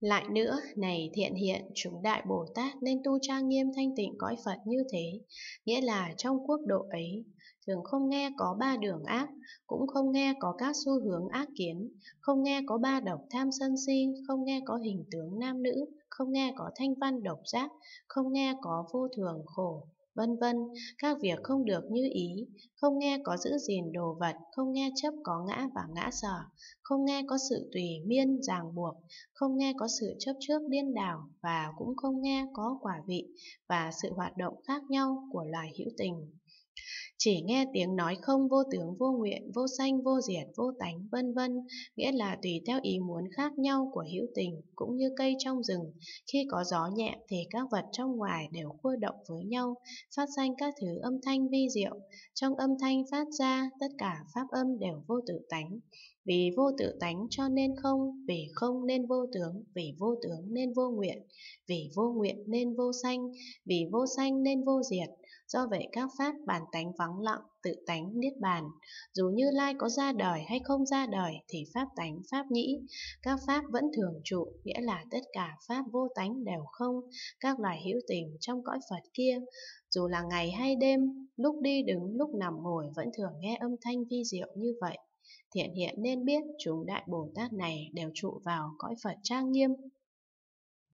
Lại nữa, này thiện hiện, chúng đại Bồ Tát nên tu trang nghiêm thanh tịnh cõi Phật như thế, nghĩa là trong quốc độ ấy, thường không nghe có ba đường ác, cũng không nghe có các xu hướng ác kiến, không nghe có ba độc tham sân si, không nghe có hình tướng nam nữ, không nghe có thanh văn độc giác, không nghe có vô thường khổ, vân vân, các việc không được như ý, không nghe có giữ gìn đồ vật, không nghe chấp có ngã và ngã sở, không nghe có sự tùy miên ràng buộc, không nghe có sự chấp trước điên đảo và cũng không nghe có quả vị và sự hoạt động khác nhau của loài hữu tình. Chỉ nghe tiếng nói không vô tướng vô nguyện, vô sanh vô diệt, vô tánh, vân vân, nghĩa là tùy theo ý muốn khác nhau của hữu tình, cũng như cây trong rừng, khi có gió nhẹ thì các vật trong ngoài đều khua động với nhau, phát sinh các thứ âm thanh vi diệu. Trong âm thanh phát ra, tất cả pháp âm đều vô tự tánh. Vì vô tự tánh cho nên không, vì không nên vô tướng, vì vô tướng nên vô nguyện, vì vô nguyện nên vô sanh, vì vô sanh nên vô diệt. Do vậy các pháp bản tánh vắng lặng, tự tánh niết bàn. Dù Như Lai có ra đời hay không ra đời thì pháp tánh pháp nhĩ, các pháp vẫn thường trụ, nghĩa là tất cả pháp vô tánh đều không, các loài hữu tình trong cõi Phật kia. Dù là ngày hay đêm, lúc đi đứng, lúc nằm ngồi vẫn thường nghe âm thanh vi diệu như vậy. Thiện hiện nên biết chúng đại Bồ Tát này đều trụ vào cõi Phật trang nghiêm,